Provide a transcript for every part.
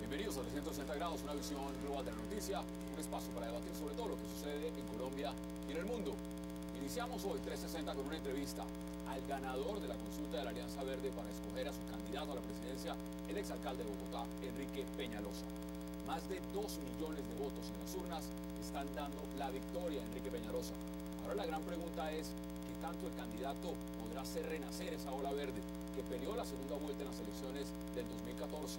Bienvenidos a 360 grados, una visión global de la noticia, un espacio para debatir sobre todo lo que sucede en Colombia y en el mundo. Iniciamos hoy 360 con una entrevista al ganador de la consulta de la Alianza Verde para escoger a su candidato a la presidencia, el exalcalde de Bogotá, Enrique Peñalosa. Más de 2 millones de votos en las urnas están dando la victoria a Enrique Peñalosa. Ahora la gran pregunta es, ¿qué tanto el candidato podrá hacer renacer esa ola verde que peleó la segunda vuelta en las elecciones del 2014?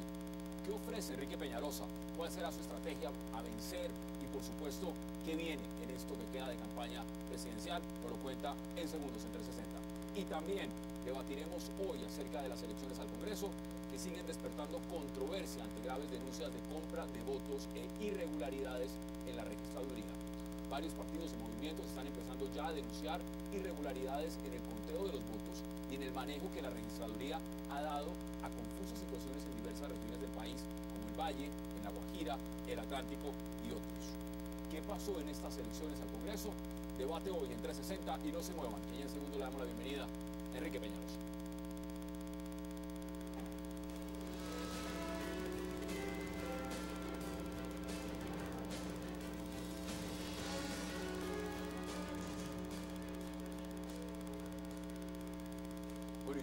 ¿Qué ofrece Enrique Peñalosa? ¿Cuál será su estrategia a vencer? Y por supuesto, ¿qué viene en esto que queda de campaña presidencial? Nos lo cuenta en segundos en 360. Y también debatiremos hoy acerca de las elecciones al Congreso que siguen despertando controversia ante graves denuncias de compra de votos e irregularidades. Varios partidos y movimientos están empezando ya a denunciar irregularidades en el conteo de los votos y en el manejo que la registraduría ha dado a confusas situaciones en diversas regiones del país, como el Valle, en la Guajira, el Atlántico y otros. ¿Qué pasó en estas elecciones al Congreso? Debate hoy en 360 y no se muevan, que ya en segundo le damos la bienvenida Enrique Peñalosa.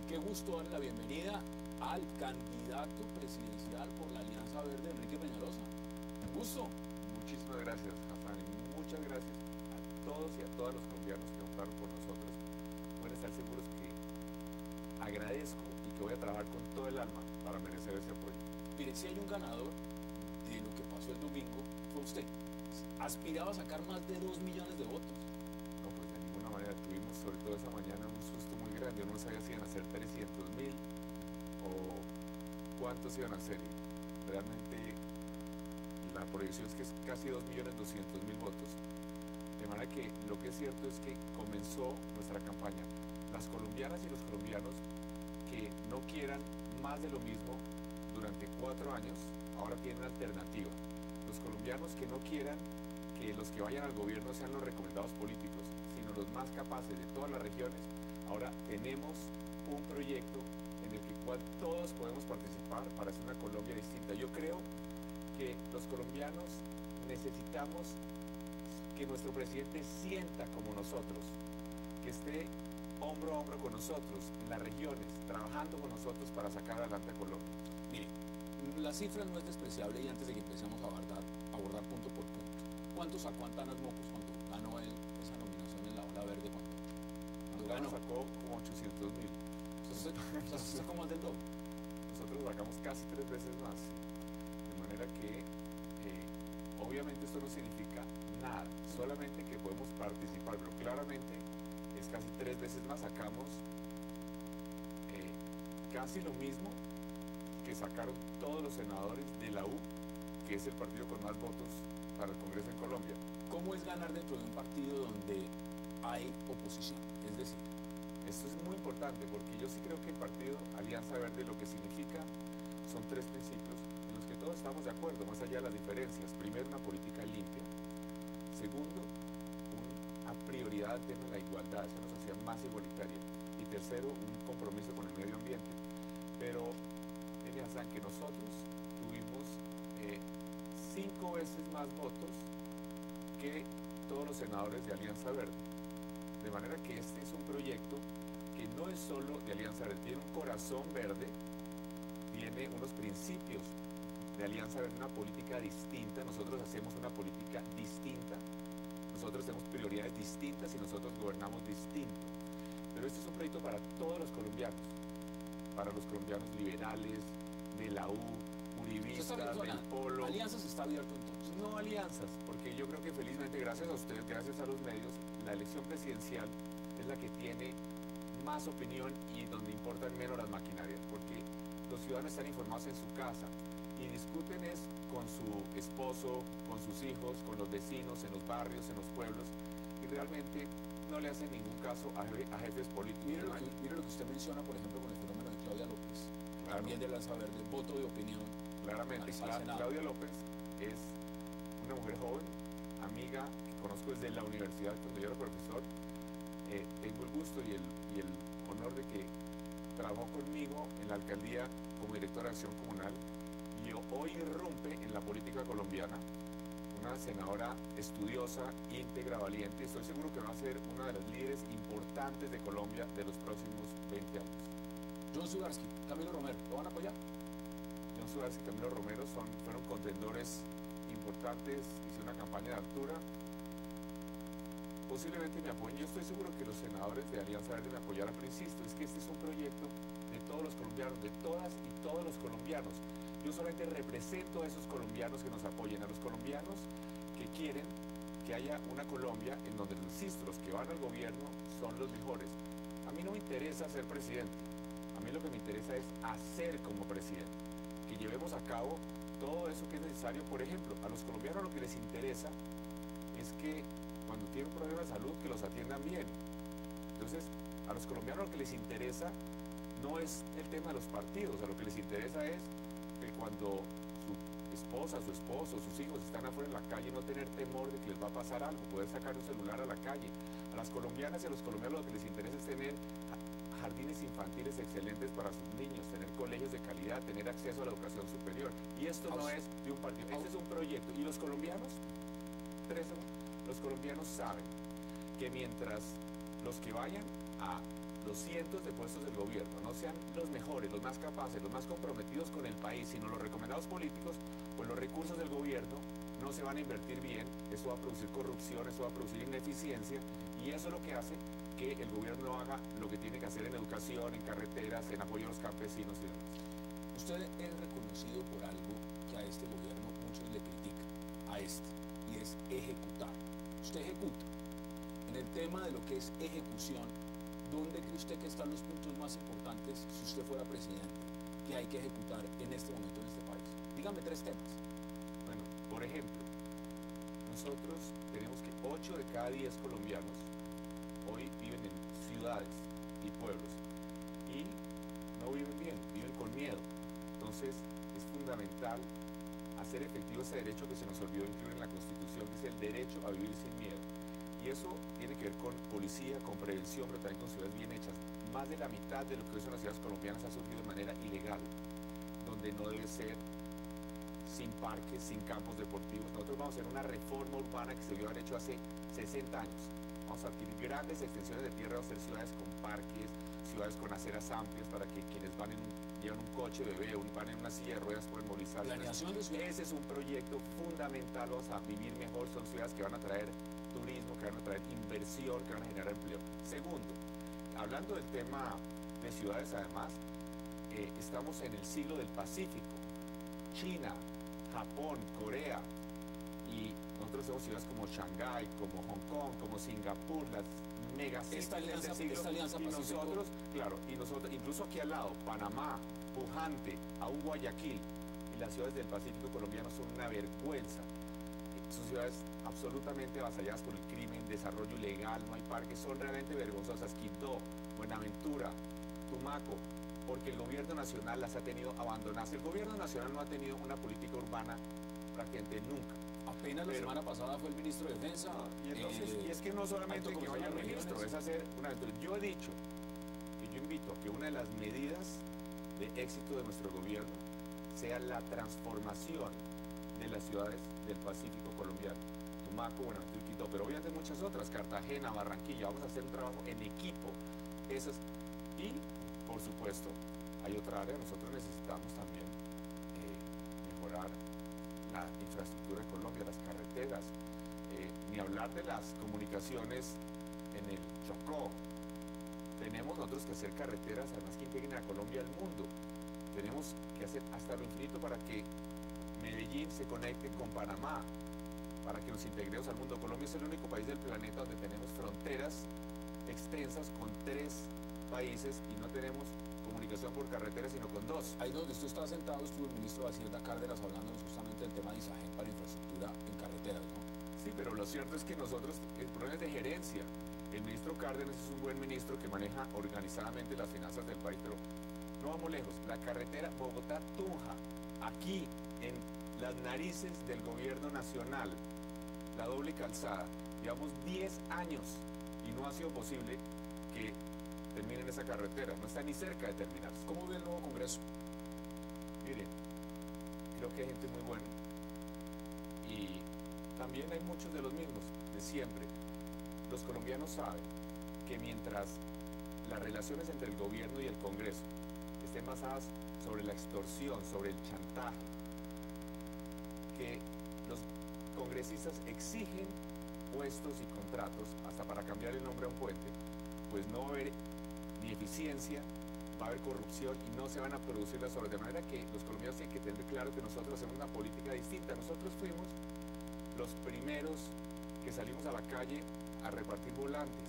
Qué gusto darle la bienvenida al candidato presidencial por la Alianza Verde, Enrique Peñalosa. Un gusto. Muchísimas gracias, Hassan, muchas gracias a todos y a todas los colombianos que votaron por nosotros. Pueden estar seguros que agradezco y que voy a trabajar con todo el alma para merecer ese apoyo. Mire, si hay un ganador de lo que pasó el domingo, fue usted. Aspiraba a sacar más de 2 millones de votos. No, pues de ninguna manera tuvimos, sobre todo esa mañana, un. Yo no sabía si iban a ser 300 mil o cuántos iban a ser. Realmente la proyección es que es casi 2 millones 200 mil votos. De manera que lo que es cierto es que comenzó nuestra campaña. Las colombianas y los colombianos que no quieran más de lo mismo durante cuatro años, ahora tienen alternativa. Los colombianos que no quieran que los que vayan al gobierno sean los recomendados políticos, sino los más capaces de todas las regiones, ahora tenemos un proyecto en el que cual todos podemos participar para hacer una Colombia distinta. Yo creo que los colombianos necesitamos que nuestro presidente sienta como nosotros, que esté hombro a hombro con nosotros en las regiones, trabajando con nosotros para sacar adelante a Colombia. Mire, la cifra no es despreciable y antes de que empecemos a abordar, abordar punto por punto, ¿cuánto sacó Antanas Mocos cuando ganó él esa nominación en la ola verde? Cuando, cuando Bueno, ganó? Sacó como 800 mil. Entonces, o sea, se sacó más del doble. Nosotros sacamos casi tres veces más. De manera que, eh, obviamente esto no significa nada, solamente que podemos participar, pero claramente es casi tres veces más. Sacamos eh, casi lo mismo que sacaron todos los senadores de la U, que es el partido con más votos para el Congreso en Colombia. ¿Cómo es ganar dentro de un partido donde hay oposición? Es decir, Esto es muy importante porque yo sí creo que el partido Alianza Verde lo que significa son tres principios en los que todos estamos de acuerdo, más allá de las diferencias. Primero, una política limpia. Segundo, una prioridad del tema de la igualdad, hacia una sociedad más igualitaria. Y tercero, un compromiso con el medio ambiente. Pero, Hassan, que nosotros tuvimos eh, cinco veces más votos que todos los senadores de Alianza Verde. De manera que este es un proyecto no es solo de Alianza Verde, tiene un corazón verde, tiene unos principios de Alianza Verde, una política distinta, nosotros hacemos una política distinta, nosotros tenemos prioridades distintas y nosotros gobernamos distinto. Pero este es un proyecto para todos los colombianos, para los colombianos liberales, de la U, uribistas, del polo. Alianzas está abierto entonces. No alianzas, porque yo creo que felizmente gracias a ustedes, gracias a los medios, la elección presidencial es la que tiene más opinión y donde importan menos las maquinarias, porque los ciudadanos están informados en su casa y discuten es con su esposo, con sus hijos, con los vecinos, en los barrios, en los pueblos, y realmente no le hacen ningún caso a, je- a jefes políticos. Mire lo, que, mire lo que usted menciona, por ejemplo, con el fenómeno de Claudia López, Claro. también de Lanza Verde, voto de opinión. Claramente, Al Cla- Senado. Claudia López es una mujer joven, amiga amiga que conozco desde la universidad cuando yo era profesor. Eh, tengo el gusto y el, y el de que trabajó conmigo en la alcaldía como directora de acción comunal y hoy irrumpe en la política colombiana una senadora estudiosa, íntegra, valiente. Estoy seguro que va a ser una de las líderes importantes de Colombia de los próximos 20 años. John Sudarsky, Camilo Romero, ¿lo van a apoyar? John Sudarsky y Camilo Romero son, fueron contendores importantes, hice una campaña de altura. Posiblemente me apoyen. Yo estoy seguro que los senadores de Alianza Verde me apoyarán, pero insisto, es que este es un proyecto de todos los colombianos, de todas y todos los colombianos. Yo solamente represento a esos colombianos que nos apoyen, a los colombianos que quieren que haya una Colombia en donde, insisto, los que van al gobierno son los mejores. A mí no me interesa ser presidente, a mí lo que me interesa es hacer como presidente, que llevemos a cabo todo eso que es necesario. Por ejemplo, a los colombianos lo que les interesa es que tienen un problema de salud, que los atiendan bien. Entonces, a los colombianos lo que les interesa no es el tema de los partidos, a lo que les interesa es que cuando su esposa, su esposo, sus hijos están afuera en la calle, no tener temor de que les va a pasar algo, poder sacar un celular a la calle. A las colombianas y a los colombianos lo que les interesa es tener jardines infantiles excelentes para sus niños, tener colegios de calidad, tener acceso a la educación superior. Y esto no es de un partido, este es un proyecto. ¿Y los colombianos? Tres los colombianos saben que mientras los que vayan a los cientos de puestos del gobierno no sean los mejores, los más capaces, los más comprometidos con el país, sino los recomendados políticos, pues los recursos del gobierno no se van a invertir bien, eso va a producir corrupción, eso va a producir ineficiencia y eso es lo que hace que el gobierno haga lo que tiene que hacer en educación, en carreteras, en apoyo a los campesinos y demás. Usted es reconocido por algo que a este gobierno muchos le critican, a este, y es ejecutar usted ejecuta. En el tema de lo que es ejecución, ¿dónde cree usted que están los puntos más importantes si usted fuera presidente que hay que ejecutar en este momento en este país? Dígame tres temas. Bueno, por ejemplo, nosotros tenemos que 8 de cada 10 colombianos hoy viven en ciudades y pueblos y no viven bien, viven con miedo. Entonces es fundamental hacer efectivo ese derecho que se nos olvidó en la Constitución, que es el derecho a vivir sin miedo. Y eso tiene que ver con policía, con prevención, pero también con ciudades bien hechas. Más de la mitad de lo que son las ciudades colombianas ha surgido de manera ilegal, donde no debe ser sin parques, sin campos deportivos. Nosotros vamos a hacer una reforma urbana que se dio haber hecho hace 60 años. Vamos a adquirir grandes extensiones de tierra, vamos a hacer ciudades con parques, ciudades con aceras amplias para que quienes van en llevan un coche bebé, un, van en una silla de ruedas, pueden movilizarse. Ese es un proyecto fundamental, vamos a vivir mejor, son ciudades que van a traer turismo, que van a traer inversión, que van a generar empleo. Segundo, hablando del tema de ciudades además, eh, estamos en el siglo del Pacífico. China, Japón, Corea, y nosotros tenemos ciudades como Shanghái, como Hong Kong, como Singapur, las esta alianza, esta alianza y nosotros, claro, y nosotros, incluso aquí al lado, Panamá, Pujante, aún Guayaquil y las ciudades del Pacífico colombiano son una vergüenza. Son ciudades absolutamente avasalladas por el crimen, desarrollo ilegal, no hay parques, son realmente vergonzosas. Quito, Buenaventura, Tumaco, porque el gobierno nacional las ha tenido abandonadas. El gobierno nacional no ha tenido una política urbana prácticamente nunca. Apenas la semana pasada fue el ministro de Defensa. y, eh, es que no solamente que vaya el ministro, es hacer una... Yo he dicho, y yo invito a que una de las medidas de éxito de nuestro gobierno sea la transformación de las ciudades del Pacífico colombiano. Tumaco, Buenaventura y pero obviamente muchas otras, Cartagena, Barranquilla, vamos a hacer un trabajo en equipo. Esas, y, por supuesto, hay otra área, nosotros necesitamos también eh, mejorar la infraestructura en Colombia, las carreteras, eh, ni hablar de las comunicaciones en el Chocó. Tenemos nosotros que hacer carreteras además que integren a Colombia al mundo. Tenemos que hacer hasta lo infinito para que Medellín se conecte con Panamá, para que nos integremos al mundo. Colombia es el único país del planeta donde tenemos fronteras extensas con tres países y no tenemos comunicación por carretera, sino con dos. Ahí donde usted está sentado estuvo el ministro de Hacienda Cárdenas hablándonos justamente del tema de ISAGEN para infraestructura en carreteras, ¿no? Sí, pero lo cierto es que nosotros, el problema es de gerencia. El ministro Cárdenas es un buen ministro que maneja organizadamente las finanzas del país, pero no vamos lejos. La carretera Bogotá-Tunja, aquí en las narices del gobierno nacional, la doble calzada. Llevamos 10 años y no ha sido posible que terminen esa carretera, no está ni cerca de terminarse. ¿Cómo ve el nuevo Congreso? Mire, creo que hay gente muy buena y también hay muchos de los mismos, de siempre. Los colombianos saben que mientras las relaciones entre el gobierno y el Congreso estén basadas sobre la extorsión, sobre el chantaje, que los congresistas exigen puestos y contratos hasta para cambiar el nombre a un puente, pues no va a haber ni eficiencia, va a haber corrupción y no se van a producir las obras. De manera que los colombianos tienen que tener claro que nosotros hacemos una política distinta. Nosotros fuimos los primeros que salimos a la calle a repartir volantes,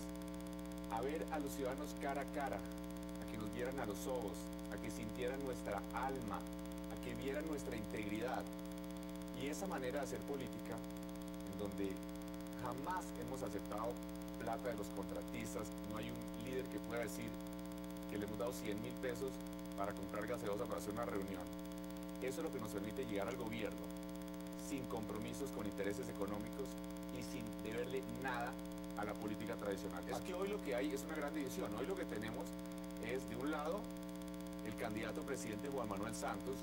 a ver a los ciudadanos cara a cara, a que nos vieran a los ojos, a que sintieran nuestra alma, a que vieran nuestra integridad. Y esa manera de hacer política, en donde jamás hemos aceptado plata de los contratistas, no hay un líder que pueda decir que le hemos dado 100 mil pesos para comprar gaseosa para hacer una reunión. Eso es lo que nos permite llegar al gobierno sin compromisos con intereses económicos nada a la política tradicional. Es que hoy lo que hay es una gran división. Hoy lo que tenemos es, de un lado, el candidato presidente Juan Manuel Santos,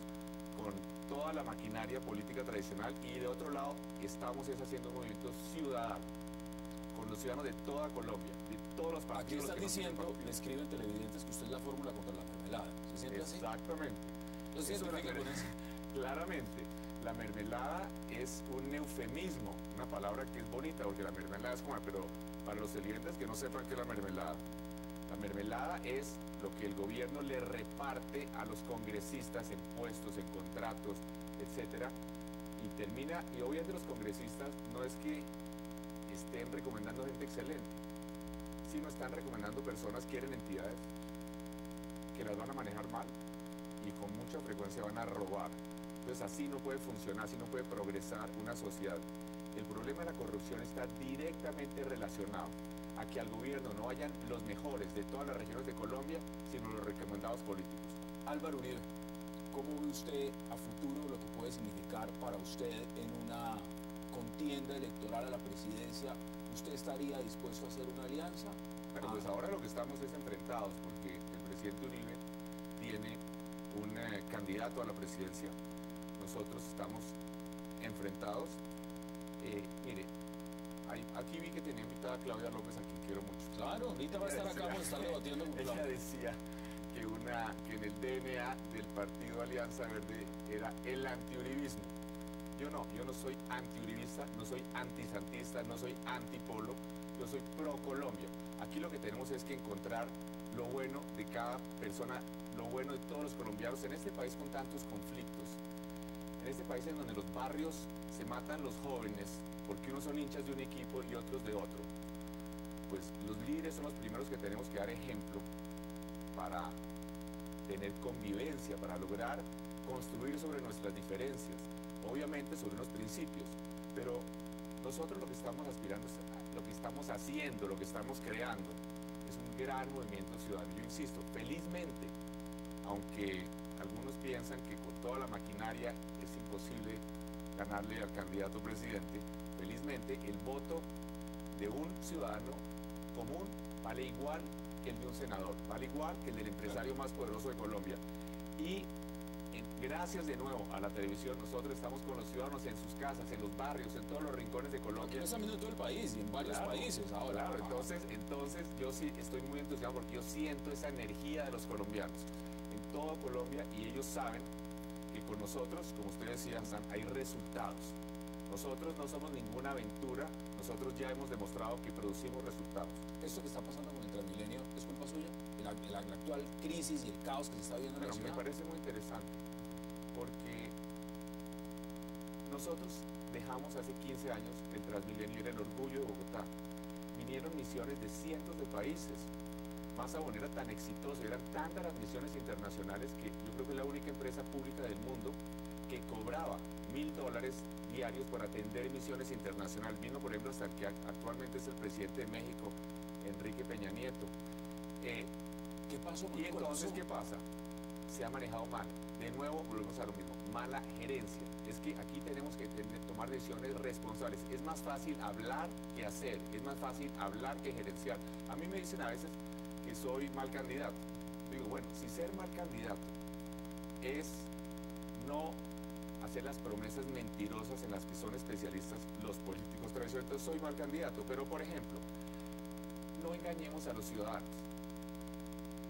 con toda la maquinaria política tradicional, y de otro lado, estamos es haciendo un movimiento ciudadano, con los ciudadanos de toda Colombia, de todos los Aquí partidos. están que nos diciendo, le escriben televidentes que usted es la fórmula contra la mermelada. ¿Se siente así? Exactamente. ¿Lo Eso identifica era- con eso? Claramente, la mermelada es un eufemismo, una palabra que es bonita porque la mermelada es como, pero para los televidentes que no sepan qué es la mermelada. La mermelada es lo que el gobierno le reparte a los congresistas en puestos, en contratos, etcétera, y termina, y obviamente los congresistas no es que estén recomendando gente excelente, sino están recomendando personas que eran entidades que las van a manejar mal y con mucha frecuencia van a robar. Entonces así no puede funcionar, así no puede progresar una sociedad. Problema de la corrupción está directamente relacionado a que al gobierno no vayan los mejores de todas las regiones de Colombia, sino los recomendados políticos. Álvaro Uribe, ¿cómo ve usted a futuro lo que puede significar para usted en una contienda electoral a la presidencia? ¿Usted estaría dispuesto a hacer una alianza? Bueno, pues Ah, ahora lo que estamos es enfrentados porque el presidente Uribe tiene un eh, candidato a la presidencia. Nosotros estamos enfrentados. Eh, mire, hay- aquí vi que tenía invitada a Claudia López, a quien quiero mucho. Claro, ahorita va a estar acá, vamos a estar debatiendo con Ella Claudia. decía que, una, que en el DNA del partido Alianza Verde era el antiuribismo. Yo no, yo no soy antiuribista, no soy antisantista, no soy antipolo, yo soy pro Colombia. Aquí lo que tenemos es que encontrar lo bueno de cada persona, lo bueno de todos los colombianos en este país con tantos conflictos. Este país en donde los barrios se matan los jóvenes porque unos son hinchas de un equipo y otros de otro. Pues los líderes son los primeros que tenemos que dar ejemplo para tener convivencia, para lograr construir sobre nuestras diferencias, obviamente sobre unos principios, pero nosotros lo que estamos aspirando, lo que estamos haciendo, lo que estamos creando, es un gran movimiento ciudadano. Yo insisto, felizmente, aunque piensan que con toda la maquinaria es imposible ganarle al candidato presidente, felizmente el voto de un ciudadano común vale igual que el de un senador, vale igual que el del empresario más poderoso de Colombia. Y en- gracias de nuevo a la televisión, nosotros estamos con los ciudadanos en sus casas, en los barrios, en todos los rincones de Colombia. lo están viendo en todo el país y en varios Claro, países ahora. Claro, entonces, entonces yo sí estoy muy entusiasmado porque yo siento esa energía de los colombianos en Colombia y ellos saben que con nosotros, como ustedes decían, Sam, hay resultados. Nosotros no somos ninguna aventura, nosotros ya hemos demostrado que producimos resultados. ¿Esto que está pasando con el Transmilenio es culpa suya? La, la- la actual crisis y el caos que se está viendo en Bueno, la me ciudad. parece muy interesante porque nosotros dejamos hace 15 años el Transmilenio era el orgullo de Bogotá. Vinieron misiones de cientos de países. Más aún era tan exitoso, eran tantas las misiones internacionales que yo creo que es la única empresa pública del mundo que cobraba mil dólares diarios por atender misiones internacionales. Vino, por ejemplo, hasta el que actualmente es el presidente de México, Enrique Peña Nieto. Eh, ¿Qué pasó y entonces? ¿qué pasa? Se ha manejado mal. De nuevo, volvemos a lo mismo. Mala gerencia. es que aquí tenemos que tomar decisiones responsables. Es más fácil hablar que hacer, es más fácil hablar que gerenciar. A mí me dicen a veces soy mal candidato. Digo, bueno, si ser mal candidato es no hacer las promesas mentirosas en las que son especialistas los políticos tradicionales, entonces soy mal candidato. Pero, por ejemplo, no engañemos a los ciudadanos.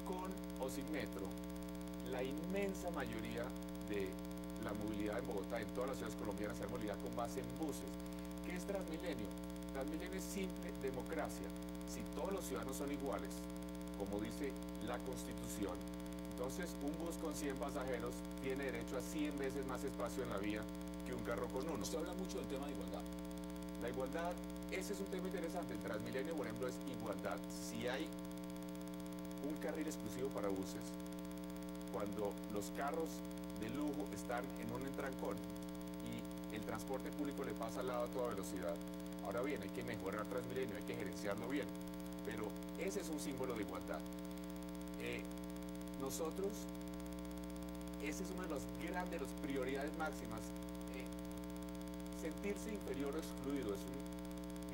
Con o sin metro, la inmensa mayoría de la movilidad en Bogotá, en todas las ciudades colombianas, es movilidad con base en buses. ¿Qué es Transmilenio? Transmilenio es simple democracia. Si todos los ciudadanos son iguales, como dice la Constitución, entonces un bus con 100 pasajeros tiene derecho a 100 veces más espacio en la vía que un carro con uno. Usted habla mucho del tema de igualdad. La igualdad, ese es un tema interesante. El Transmilenio, por ejemplo, es igualdad. Si hay un carril exclusivo para buses, cuando los carros de lujo están en un entrancón y el transporte público le pasa al lado a toda velocidad. Ahora bien, hay que mejorar Transmilenio, hay que gerenciarlo bien, ese es un símbolo de igualdad. Eh, nosotros, ese es una de las grandes, las prioridades máximas. Eh, sentirse inferior o excluido es un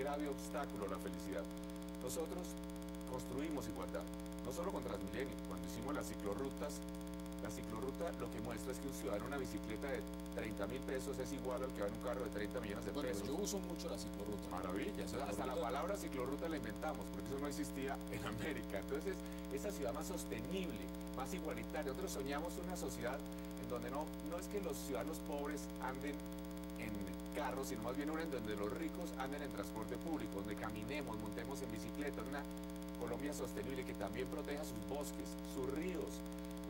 grave obstáculo a la felicidad. Nosotros construimos igualdad, no solo con Transmilenio, cuando hicimos las ciclorrutas ciclorruta lo que muestra es que un ciudadano una bicicleta de 30 mil pesos es igual al que va en un carro de 30 millones de pesos. yo uso mucho la ciclorruta. Maravilla. hasta la palabra ciclorruta la inventamos, porque eso no existía en América. Entonces, esa ciudad más sostenible, más igualitaria. Nosotros soñamos una sociedad en donde no, no es que los ciudadanos pobres anden en carros, sino más bien una en donde los ricos anden en transporte público, donde caminemos, montemos en bicicleta, una Colombia sostenible que también proteja sus bosques, sus ríos,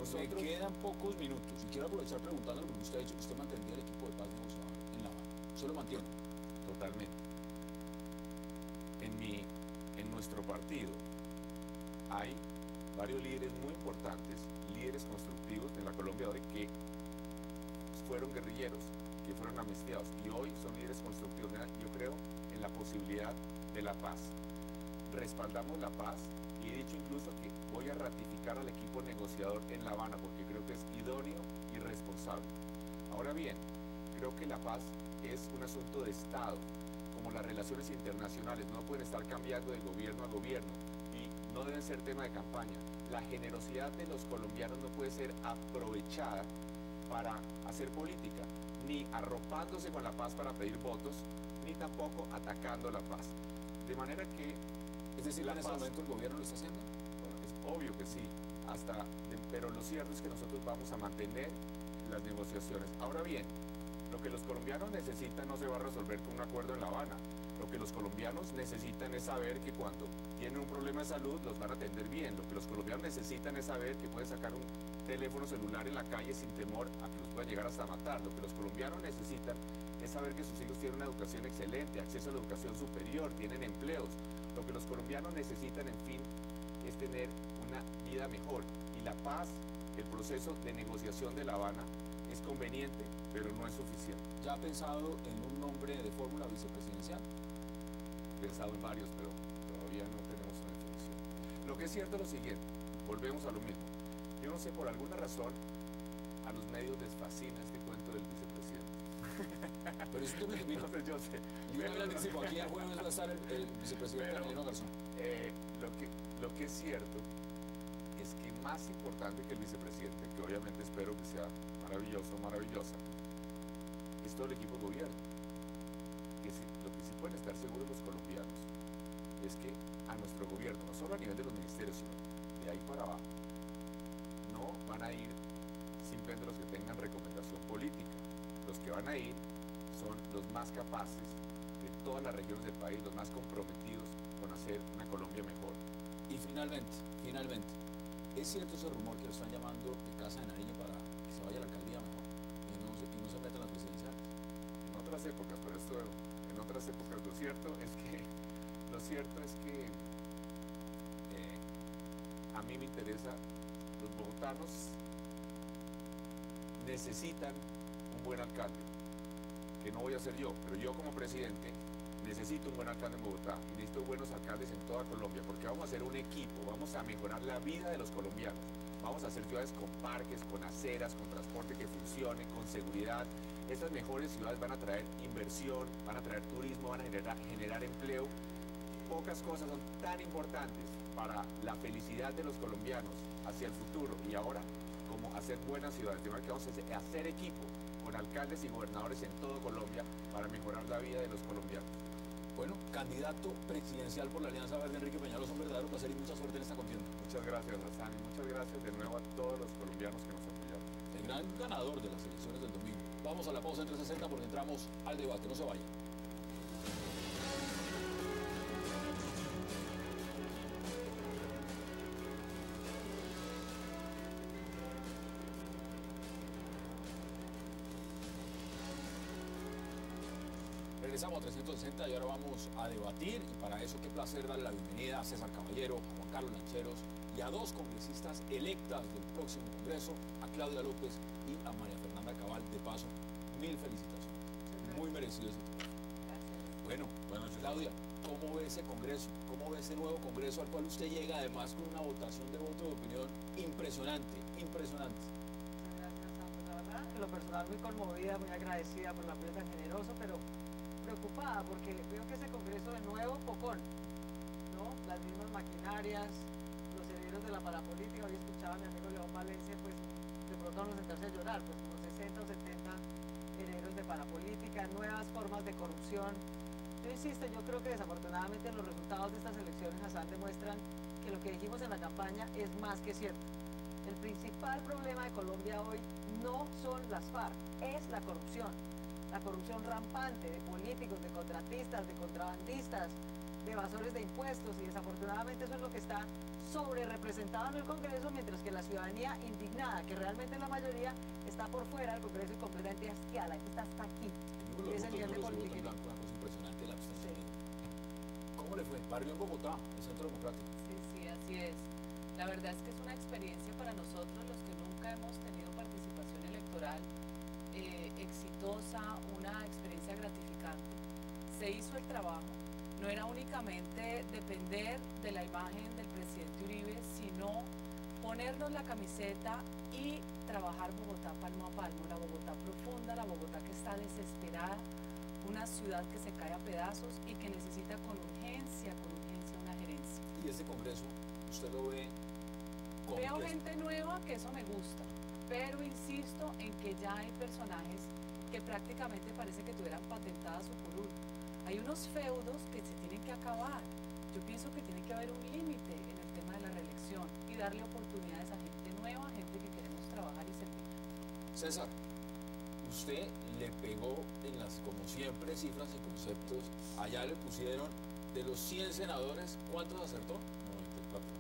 me quedan pocos minutos y quiero aprovechar preguntándole porque usted ha dicho que usted mantendría el equipo de paz en La Habana. ¿Se lo mantiene? Totalmente. En, mi, en nuestro partido hay varios líderes muy importantes, líderes constructivos de la Colombia hoy que fueron guerrilleros, que fueron amnistiados y hoy son líderes constructivos. Yo creo en la posibilidad de la paz. Respaldamos la paz y he dicho incluso que voy a ratificar al equipo negociador en La Habana porque creo que es idóneo y responsable. Ahora bien, creo que la paz es un asunto de Estado, como las relaciones internacionales, no pueden estar cambiando de gobierno a gobierno y no deben ser tema de campaña. La generosidad de los colombianos no puede ser aprovechada para hacer política, ni arropándose con la paz para pedir votos, ni tampoco atacando la paz. De manera que... Es decir, en ese momento el gobierno lo está haciendo. Sí, hasta, pero lo cierto es que nosotros vamos a mantener las negociaciones. Ahora bien, lo que los colombianos necesitan no se va a resolver con un acuerdo en La Habana. Lo que los colombianos necesitan es saber que cuando tienen un problema de salud los van a atender bien. Lo que los colombianos necesitan es saber que pueden sacar un teléfono celular en la calle sin temor a que los puedan llegar hasta matar. Lo que los colombianos necesitan es saber que sus hijos tienen una educación excelente, acceso a la educación superior, tienen empleos. Lo que los colombianos necesitan, en fin, es tener vida mejor. Y la paz, el proceso de negociación de La Habana, es conveniente, pero no es suficiente. ¿Ya ha pensado en un nombre de fórmula vicepresidencial? He pensado en varios, pero todavía no tenemos una definición. Lo que es cierto es lo siguiente, volvemos a lo mismo. Yo no sé, por alguna razón, a los medios les fascina este cuento del vicepresidente. Pero es un tema no sé, yo sé. Y una gran aquí el jueves va a estar el, vicepresidente Emiliano Garzón. Eh, lo, que, lo que es cierto que más importante que el vicepresidente, que obviamente espero que sea maravilloso, maravillosa, es todo el equipo gobierno. Que lo que sí pueden estar seguros los colombianos es que a nuestro gobierno, no solo a nivel de los ministerios, sino de ahí para abajo, no van a ir simplemente los que tengan recomendación política. Los que van a ir son los más capaces de todas las regiones del país, los más comprometidos con hacer una Colombia mejor. Y finalmente, finalmente, ¿es cierto ese rumor que lo están llamando de Casa de Nariño para que se vaya a la alcaldía mejor y no se, y no se meta en las presidenciales? En otras épocas, pero esto en otras épocas lo cierto es que lo cierto es que eh, a mí me interesa, los bogotanos necesitan un buen alcalde, que no voy a ser yo, pero yo como presidente necesito un buen alcalde en Bogotá necesito buenos alcaldes en toda Colombia, porque vamos a hacer un equipo, vamos a mejorar la vida de los colombianos. Vamos a hacer ciudades con parques, con aceras, con transporte que funcione, con seguridad, Estas mejores ciudades van a traer inversión, van a traer turismo, van a generar, empleo. Pocas cosas son tan importantes para la felicidad de los colombianos hacia el futuro y ahora como hacer buenas ciudades. De que vamos a hacer equipo con alcaldes y gobernadores en todo Colombia para mejorar la vida de los colombianos. Bueno, candidato presidencial por la Alianza Verde, Enrique Peñalosa, un verdadero placer y mucha suerte en esta contienda. Muchas gracias, Hassan, y muchas gracias de nuevo a todos los colombianos que nos apoyaron. El gran ganador de las elecciones del domingo. Vamos a la pausa en 360 porque entramos al debate, no se vayan. Regresamos a 360 y ahora vamos a debatir y para eso qué placer darle la bienvenida a César Caballero, a Juan Carlos Lancheros y a dos congresistas electas del próximo Congreso, a Claudia López y a María Fernanda Cabal. De paso, mil felicitaciones. Muy merecido ese Bueno, bueno, Claudia, ¿cómo ve ese Congreso? ¿Cómo ve ese nuevo Congreso al cual usted llega además con una votación de voto de opinión impresionante, impresionante? Gracias, pues la verdad, en lo personal muy conmovida, muy agradecida por la apoyo tan generoso, pero preocupada porque veo que ese Congreso de nuevo pocón, ¿no? Las mismas maquinarias, los herederos de la parapolítica, hoy escuchaba a mi amigo León Valencia, pues de pronto no sentarse a llorar, pues como 60 o 70 herederos de parapolítica, nuevas formas de corrupción. Yo insisto, yo creo que desafortunadamente los resultados de estas elecciones Hassan demuestran que lo que dijimos en la campaña es más que cierto. El principal problema de Colombia hoy no son las FARC, es la corrupción la corrupción rampante de políticos, de contratistas, de contrabandistas, de evasores de impuestos y desafortunadamente eso es lo que está sobre representado en el Congreso, mientras que la ciudadanía indignada, que realmente la mayoría, está por fuera del Congreso y completamente hastiada, que está hasta aquí. Y ese nivel de política. impresionante la ¿Cómo le fue? Barrio en Bogotá, el Centro Democrático. Sí, sí, así es. La verdad es que es una experiencia para nosotros, los que nunca hemos tenido participación electoral, exitosa, una experiencia gratificante. Se hizo el trabajo, no era únicamente depender de la imagen del presidente Uribe, sino ponernos la camiseta y trabajar Bogotá palmo a palmo, la Bogotá profunda, la Bogotá que está desesperada, una ciudad que se cae a pedazos y que necesita con urgencia, con urgencia una gerencia. ¿Y ese Congreso usted lo ve? Veo gente nueva que eso me gusta pero insisto en que ya hay personajes que prácticamente parece que tuvieran patentada su curul. Hay unos feudos que se tienen que acabar. Yo pienso que tiene que haber un límite en el tema de la reelección y darle oportunidades a gente nueva, a gente que queremos trabajar y servir. César, usted le pegó en las, como siempre, cifras y conceptos. Allá le pusieron de los 100 senadores, ¿cuántos acertó?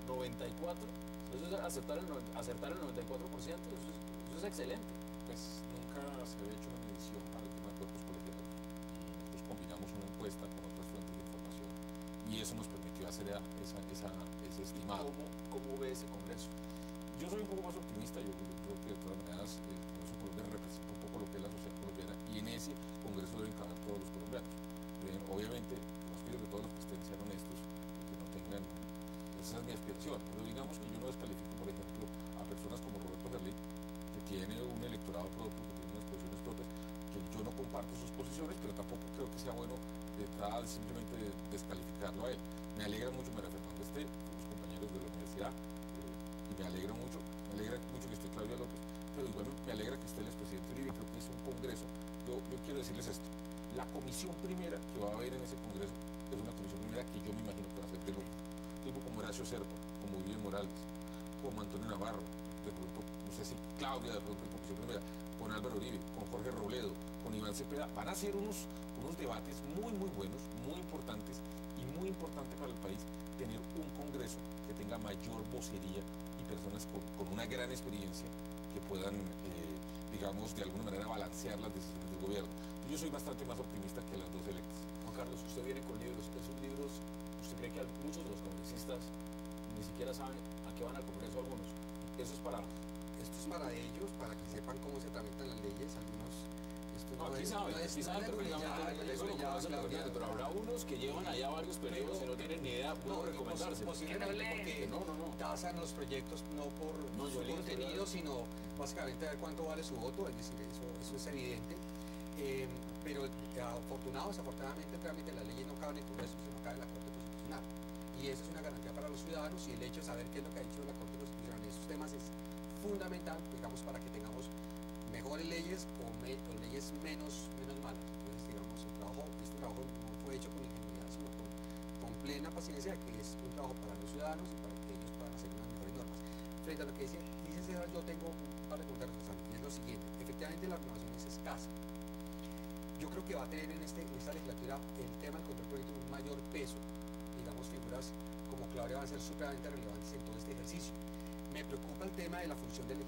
94. 94 eso es acertar el, acertar el 94%, eso es, eso es excelente. Pues nunca se había hecho medición para el tema de cuerpos colegiados. Nosotros combinamos una encuesta con otras fuentes de información y eso nos permitió hacer esa, esa, ese estimado. ¿Cómo, ¿Cómo, ve ese Congreso? Yo soy un poco más optimista, yo creo que de todas maneras el Congreso colombiano representa un poco lo que es la sociedad colombiana y en ese Congreso deben caber todos los colombianos. obviamente, nos pido que todos los que estén sean honestos, que no tengan esa es mi aspiración. Pero digamos que yo no descalifico, por ejemplo, a personas como Roberto Gerlín, que tiene un electorado propio, que tiene unas posiciones propias, que yo no comparto sus posiciones, pero tampoco creo que sea bueno simplemente descalificarlo a él. Me alegra mucho María Fernanda Esté, los compañeros de la universidad, eh, y me alegra mucho, me alegra mucho que esté Claudia López, pero igual me alegra que esté el expresidente Uribe, creo que es un congreso. Yo, quiero decirles esto, la comisión primera que va a haber en ese congreso es una comisión primera que yo me imagino que va a ser de tipo como Horacio Serpa, como Vivian Morales, como Antonio Navarro, no sé si Claudia, de pronto, Comisión Primera, con Álvaro Uribe, con Jorge Robledo, con Iván Cepeda, van a ser unos, unos debates muy, muy buenos, muy importantes y muy importante para el país tener un Congreso que tenga mayor vocería y personas con, con una gran experiencia que puedan, eh, digamos, de alguna manera balancear las decisiones del gobierno. Yo soy bastante más optimista que las dos electas. Juan Carlos, usted viene con libros, esos libros ¿Usted cree que muchos de los congresistas ni siquiera saben a qué van al Congreso algunos? Eso es para... Esto es para ellos, para que sepan cómo se tramitan las leyes, algunos... No, aquí saben, aquí saben perfectamente eso lo conocen pero habrá unos que llevan allá varios periodos y no tienen ni idea, puedo recomendarse. Posiblemente porque no, no, no. tasan los proyectos no por su contenido, sino básicamente a ver cuánto vale su voto, es decir, eso, eso es evidente. Eh, pero afortunado, desafortunadamente, el trámite de la ley no cabe en el Congreso, sino cabe en la Corte Constitucional. Y eso es una garantía para los ciudadanos y el hecho de saber qué es lo que ha dicho la Corte Constitucional en esos temas es fundamental, digamos, para que tengamos mejores leyes o, me, leyes menos, menos malas. Entonces, digamos, el trabajo, este trabajo no fue hecho con ingenuidad, sino con, plena paciencia, que es un trabajo para los ciudadanos y para que ellos puedan hacer unas mejores normas. Frente a lo que dice, dice César, yo tengo un par de y es lo siguiente. Efectivamente, la renovación es escasa. Yo creo que va a tener en, este, en esta legislatura el tema del control político un mayor peso. Digamos, figuras como Claudia van a ser supremamente relevantes en todo este ejercicio. Me preocupa el tema de la función de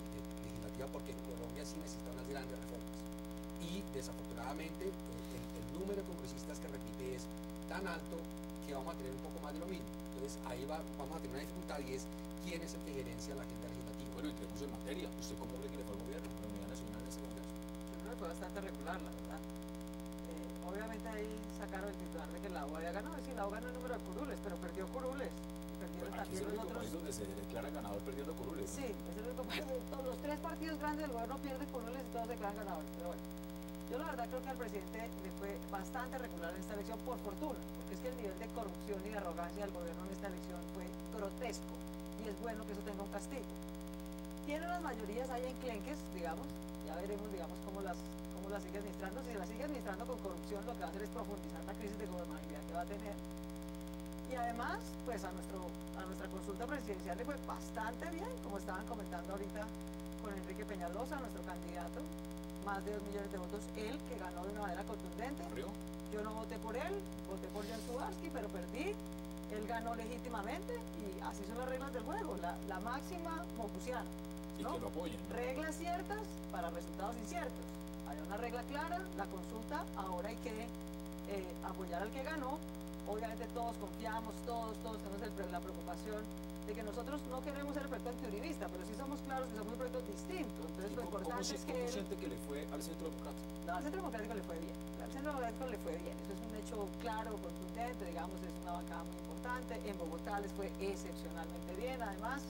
porque Colombia sí necesita unas grandes reformas. Y desafortunadamente el, el, el número de congresistas que repite es tan alto que vamos a tener un poco más de lo mismo. Entonces ahí va, vamos a tener una dificultad y es quién es el que gerencia la agenda legislativa. Bueno, y tenemos en materia, ¿usted cómo cree que le fue al gobierno, la Unidad Nacional en ese Congreso? Yo creo que fue bastante regular, la verdad. Eh, obviamente ahí sacaron el titular de que la U había ganado, es decir, la U ganó el número de curules, pero perdió curules. Y perdieron Bueno, aquí es también el los único otros. país donde se declara ganador perdiendo curules. ¿no? Sí, es del gobierno pierden curules y todos se quedan ganadores. Pero bueno, yo la verdad creo que al presidente le fue bastante regular en esta elección por fortuna, porque es que el nivel de corrupción y de arrogancia del gobierno en esta elección fue grotesco y es bueno que eso tenga un castigo. Tiene unas mayorías ahí enclenques, digamos, ya veremos, digamos, cómo las, cómo las sigue administrando. Si las sigue administrando con corrupción, lo que va a hacer es profundizar la crisis de gobernabilidad que va a tener. Y además, pues a, nuestro, a nuestra consulta presidencial le fue bastante bien, como estaban comentando ahorita Enrique Peñalosa, nuestro candidato, más de dos millones de votos, él que ganó de una manera contundente. Yo no voté por él, voté por Jan Subarsky, pero perdí. Él ganó legítimamente y así son las reglas del juego, la, la máxima mocusiana. Y que lo apoyen. Reglas ciertas para resultados inciertos. Hay una regla clara, la consulta, ahora hay que eh, apoyar al que ganó. Obviamente todos confiamos, todos, todos tenemos el la preocupación de que nosotros no queremos ser el proyecto antiuribista, pero sí somos claros que somos un proyecto distinto. Entonces ¿Y lo importante si- es que... siente que le fue al Centro Democrático? no, al Centro Democrático le fue bien. Al Centro Democrático le fue bien. Eso es un hecho claro, contundente, digamos, es una bancada muy importante. En Bogotá les fue excepcionalmente bien, además.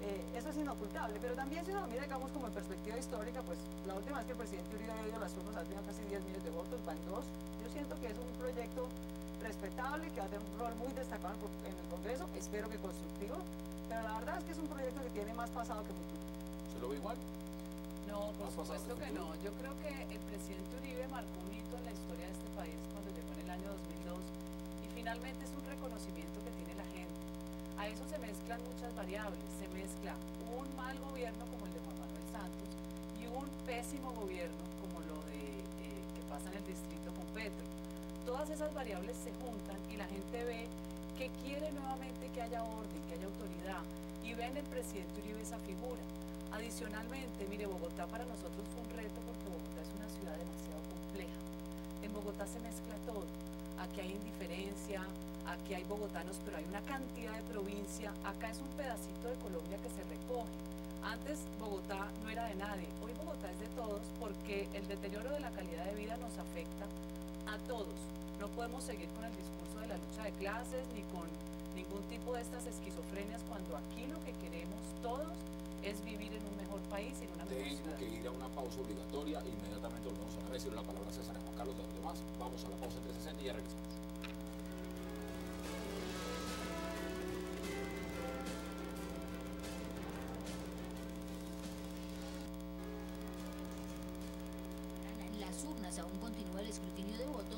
Eh, eso es inocultable, pero también si uno mira, digamos, como en perspectiva histórica, pues la última vez que el presidente Uribe ha ido a las urnas ha tenido casi 10 millones de votos, van dos. Yo siento que es un proyecto respetable, que va a tener un rol muy destacado en el Congreso, espero que constructivo, pero la verdad es que es un proyecto que tiene más pasado que futuro. ¿Se lo ve igual? No, por ¿Más pasado supuesto que que no. Yo creo que el presidente Uribe marcó un hito en la historia de este país cuando llegó en el año 2002 y finalmente es un reconocimiento que tiene la gente. A eso se mezclan muchas variables. Se mezcla un mal gobierno como el de Juan Manuel Santos y un pésimo gobierno como lo de eh, que pasa en el distrito con Petro. Todas esas variables se juntan y la gente ve que quiere nuevamente que haya orden, que haya autoridad y ve en el presidente Uribe esa figura. Adicionalmente, mire, Bogotá para nosotros fue un reto porque Bogotá es una ciudad demasiado compleja. En Bogotá se mezcla todo. Aquí hay indiferencia, aquí hay bogotanos, pero hay una cantidad de provincia. Acá es un pedacito de Colombia que se recoge. Antes Bogotá no era de nadie, hoy Bogotá es de todos porque el deterioro de la calidad de vida nos afecta a todos. No podemos seguir con el discurso de la lucha de clases ni con ningún tipo de estas esquizofrenias cuando aquí lo que queremos todos es vivir en un mejor país y en una mejor Tengo ciudad. que ir a una pausa obligatoria. Inmediatamente volvemos a recibir la palabra a César y Juan Carlos de los demás. Vamos a la pausa en 360 y ya regresamos. En las urnas aún continúa el escrutinio de votos,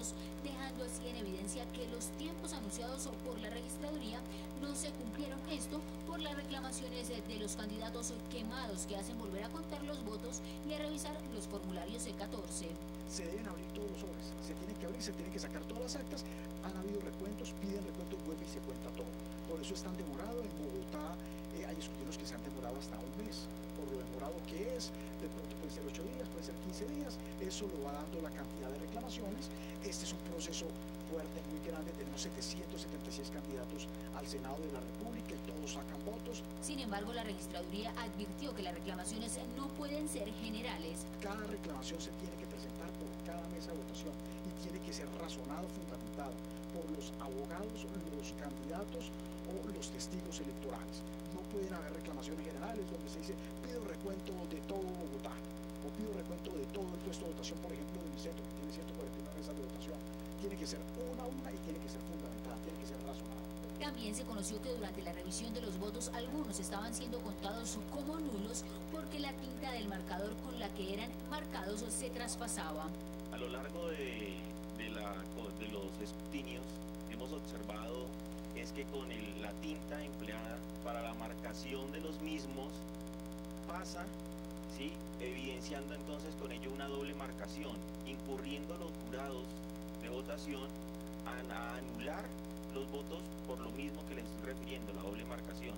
dejando así en evidencia que los tiempos anunciados por la registraduría no se cumplieron. Esto por las reclamaciones de los candidatos quemados que hacen volver a contar los votos y a revisar los formularios C14. se deben abrir todos los sobres, se tienen que abrir, se tienen que sacar todas las actas, han habido recuentos, piden recuentos, vuelve y se cuenta todo. Por eso es tan demorado, en Bogotá eh, hay escrutinios que se han demorado hasta un mes, por lo demorado que es, de puede ser 8 días, puede ser 15 días, eso lo va dando la cantidad de reclamaciones, este es un proceso fuerte, muy grande, tenemos 776 candidatos al Senado de la República y todos sacan votos, Sin embargo, la registraduría advirtió que las reclamaciones no pueden ser generales. cada reclamación se tiene que presentar por cada mesa de votación y tiene que ser razonado, fundamentado por los abogados, los candidatos o los testigos electorales. No pueden haber reclamaciones generales donde se dice pido recuento de todo Bogotá o pido recuento de todo el puesto de votación, por ejemplo, de mi Unicentro, que tiene 149 mesas de votación, tiene que ser una a una y tiene que ser fundamental, tiene que ser razonable. También se conoció que durante la revisión de los votos algunos estaban siendo contados como nulos porque la tinta del marcador con la que eran marcados se traspasaba. A lo largo de, de la- de los escrutinios hemos observado es que con el- la tinta empleada para la marcación de los mismos pasa, ¿sí? evidenciando entonces con ello una doble marcación, incurriendo los jurados de votación a, a anular los votos por lo mismo que les estoy refiriendo, la doble marcación.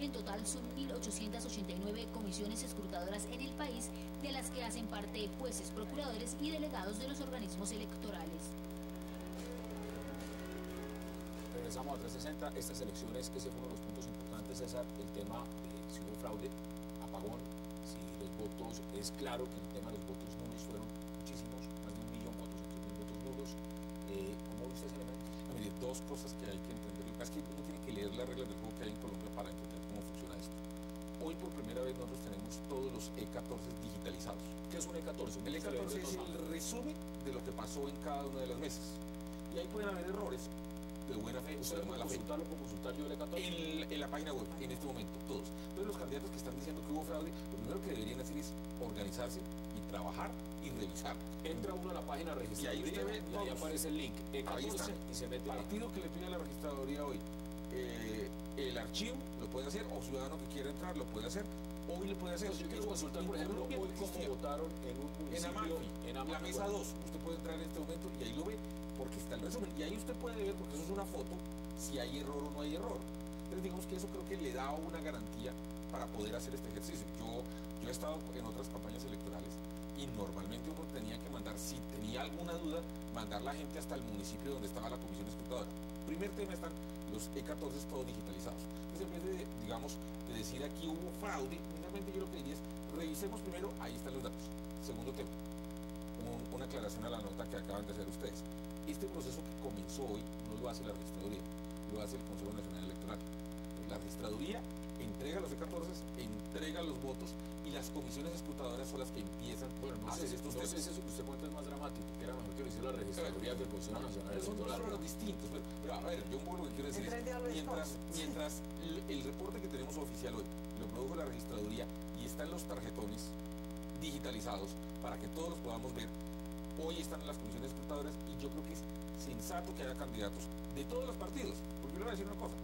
En total son 1.889 comisiones escrutadoras en el país, de las que hacen parte jueces, procuradores y delegados de los organismos electorales. Regresamos a 360. Estas elecciones, ese fue uno de los puntos importantes, César, el tema de si hubo fraude, apagón, si los votos, es claro que el tema de los votos nulos fueron muchísimos, más de un millón, cuatrocientos mil votos nulos. Eh, ¿Cómo usted ese elemento? Mire, dos cosas que hay que entender. Lo que pasa es que uno tiene que leer las reglas del juego que hay en Colombia para entender cómo funciona esto. Hoy por primera vez nosotros tenemos todos los E14 digitalizados. ¿Qué es un E E14? El E14 es el resumen de lo que pasó en cada una de las mesas. Y ahí pueden haber errores de buena fe ¿Usted de lo puede consultar, lo consultar yo E14? En, en la página web, en este momento, todos. Entonces los candidatos que están diciendo que hubo fraude, lo primero que deberían hacer es organizarse y trabajar revisar. Entra uno a la página registrada Y ahí usted ve y ahí aparece el link Ahí E14 está. y se mete. Partido que le pide a la registraduría hoy eh, el archivo, lo puede hacer, o ciudadano que quiera entrar, lo puede hacer, hoy le puede hacer. Entonces, yo quiero consultar, por ejemplo, hoy cómo votaron en un En municipio. Amalfi, en la Amalfi, mesa bueno, 2, usted puede entrar en este momento y ahí lo ve porque está el resumen. Y ahí usted puede ver, porque eso es una foto, si hay error o no hay error. Entonces digamos que eso creo que le da una garantía para poder hacer este ejercicio. Yo, yo he estado en otras campañas electorales y normalmente uno tenía que mandar, si tenía alguna duda, mandar la gente hasta el municipio donde estaba la comisión escrutadora. Primer tema están los E14 todos digitalizados. Entonces en vez de, digamos, de decir aquí hubo fraude, inicialmente yo lo que diría es, revisemos primero, ahí están los datos. Segundo tema, un- una aclaración a la nota que acaban de hacer ustedes. Este proceso que comenzó hoy no lo hace la registraduría, lo hace el Consejo Nacional Electoral. La registraduría entrega los E14, entrega los votos y las comisiones escrutadoras son las que empiezan Bueno, no a hacer si- estos no sé si usted cuenta es más dramático, que era mejor que lo hiciera la registraduría que el Consejo Nacional son dos órganos distintos. Pero, pero, a ver, yo un poco lo que quiero decir es, mientras, mientras el, el reporte que tenemos oficial hoy lo produjo la registraduría y están los tarjetones digitalizados para que todos los podamos ver, hoy están las comisiones escrutadoras y yo creo que es sensato que haya candidatos de todos los partidos. Porque yo le voy a decir una cosa,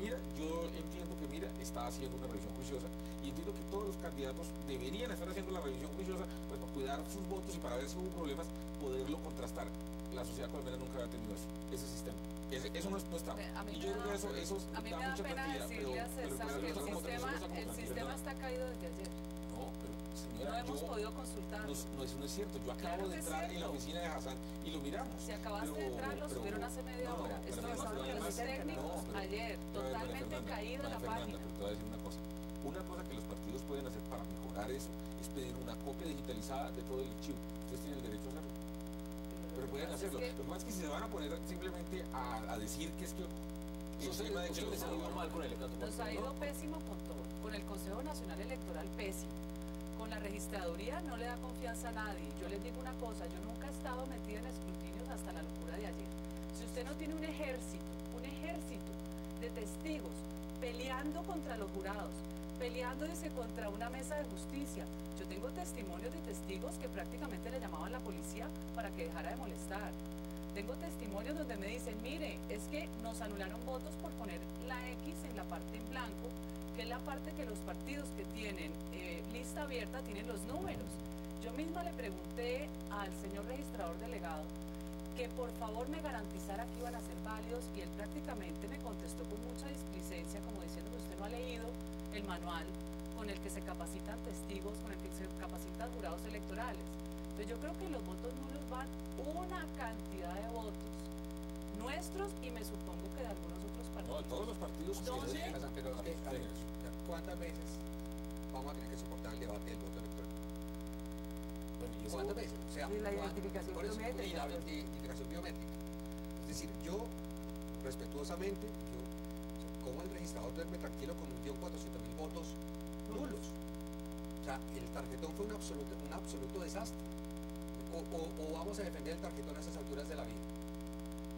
Mira, yo entiendo que Mira está haciendo una revisión juiciosa y entiendo que todos los candidatos deberían estar haciendo la revisión juiciosa pues, para cuidar sus votos y para ver si hubo problemas, poderlo contrastar. La sociedad colombiana nunca había tenido eso, ese sistema. Ese- eso no, es- no está. Mí Y yo creo que eso, eso A mí da me da mucha pena tranquilidad, decirle a pero- pero- César pero que el sistema, está caído desde ayer. No, hemos yo- podido consultarlo. no, no, eso no es cierto. Yo acabo Claro de entrar en la oficina de Hassan y lo miramos. Si acabaste de entrar, lo pero- subieron hace media no, hora. Estuvimos con los técnicos no, pero- ayer, totalmente caída la página. pero te voy a decir una cosa. Una cosa que los partidos pueden hacer para mejorar eso es pedir una copia digitalizada de todo el archivo. Ustedes tienen el derecho a hacerlo. Pero pueden Lo que pasa es hacerlo. que- Lo que pasa es que si se van a poner simplemente a, a decir que es que los les ha ido mal con el E14. Nos ha ido pésimo con todo. Con el Consejo Nacional Electoral pésimo. La registraduría no le da confianza a nadie. Yo les digo una cosa, yo nunca he estado metida en escrutinios hasta la locura de ayer. Si usted no tiene un ejército, un ejército de testigos peleando contra los jurados, peleando dice, contra una mesa de justicia. Yo tengo testimonios de testigos que prácticamente le llamaban a la policía para que dejara de molestar. Tengo testimonios donde me dicen, mire, es que nos anularon votos por poner la X en la parte en blanco, que es la parte que los partidos que tienen eh, lista abierta tienen los números. Yo misma le pregunté al señor registrador delegado que por favor me garantizara que iban a ser válidos y él prácticamente me contestó con mucha displicencia, como diciendo que usted no ha leído el manual con el que se capacitan testigos, con el que se capacitan jurados electorales. Entonces yo creo que los votos nulos van una cantidad de votos nuestros y me supongo que de algunos No, todos los partidos. que ¿Dónde? se- Hassan, pero es que, a ver, Sí. ¿cuántas veces vamos a tener que soportar el debate del voto electrónico? ¿Cuántas veces? O sea, Y la ¿cuán- identificación por eso, biométrica, Y la pues. identificación biométrica. Es decir, yo, respetuosamente, yo, como el registrador duerme tranquilo con 1.400.000 votos nulos. O sea, el tarjetón fue un absoluto, un absoluto desastre. o, o- o vamos a defender el tarjetón a esas alturas de la vida.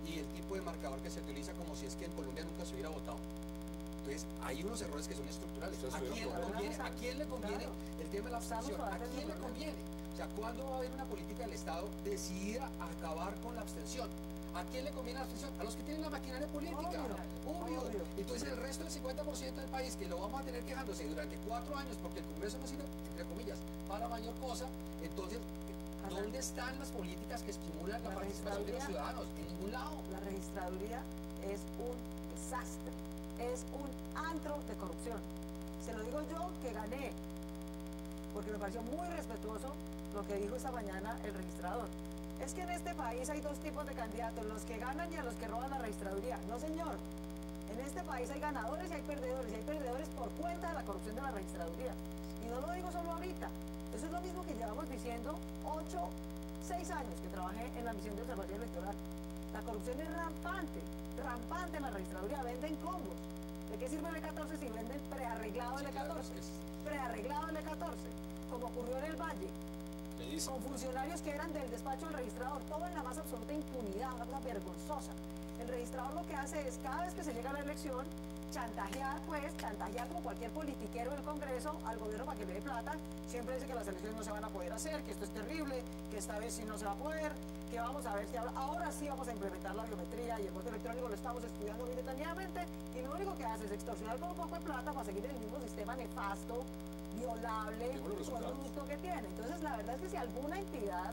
Y el tipo de marcador que se utiliza como si es que en Colombia nunca se hubiera votado. Entonces, hay unos errores que son estructurales. ¿A quién, le conviene, ¿A quién le conviene Claro. el tema de la abstención? ¿A quién le conviene? O sea, ¿cuándo va a haber una política del Estado decidida a acabar con la abstención? ¿A quién le conviene la abstención? A los que tienen la maquinaria política. Obvio, Obvio. obvio. Entonces el resto del 50% del país que lo vamos a tener quejándose durante cuatro años porque el Congreso no sirve, entre comillas, para mayor cosa, entonces, ¿dónde están las políticas que estimulan la, La participación de los ciudadanos? En ningún lado. La registraduría es un desastre, es un antro de corrupción. Se lo digo yo que gané, porque me pareció muy respetuoso lo que dijo esta mañana el registrador. Es que en este país hay dos tipos de candidatos, los que ganan y a los que roban la registraduría. No, señor. En este país hay ganadores y hay perdedores, y hay perdedores por cuenta de la corrupción de la registraduría. Y no lo digo solo ahorita. Eso es lo mismo que llevamos diciendo ocho, seis años que trabajé en la misión de observación electoral. La corrupción es rampante, rampante en la registraduría. Venden combos. ¿De qué sirve el E14 si venden prearreglado el Sí, claro, E14? es- Prearreglado el E14, como ocurrió en el Valle con funcionarios que eran del despacho del registrador, todo en la más absoluta impunidad, una cosa vergonzosa. El registrador lo que hace es, cada vez que se llega a la elección, chantajear, pues, chantajear como cualquier politiquero del Congreso al gobierno para que le dé plata. Siempre dice que las elecciones no se van a poder hacer, que esto es terrible, que esta vez sí no se va a poder, que vamos a ver si ahora, ahora sí vamos a implementar la biometría y el voto electrónico lo estamos estudiando muy detalladamente y lo único que hace es extorsionar con un poco de plata para seguir el mismo sistema nefasto, violable, corrupto que tiene. Entonces, la verdad es que si alguna entidad,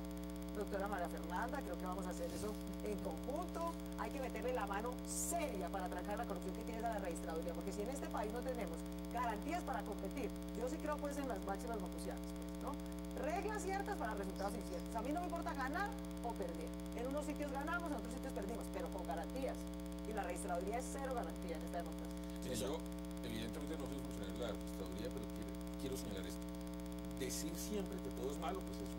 doctora María Fernanda, creo que vamos a hacer eso en conjunto, hay que meterle la mano seria para trancar la corrupción que tiene la registraduría, porque si en este país no tenemos garantías para competir, yo sí creo pues en las máximas mocucianas, pues, ¿no? Reglas ciertas para resultados inciertos. A mí no me importa ganar o perder. En unos sitios ganamos, en otros sitios perdimos, pero con garantías. Y la registraduría es cero garantía en esta democracia. Sí, yo, evidentemente, no soy funcionario de la registraduría, pero quiero, quiero señalar esto. Decir siempre que todo es malo, pues es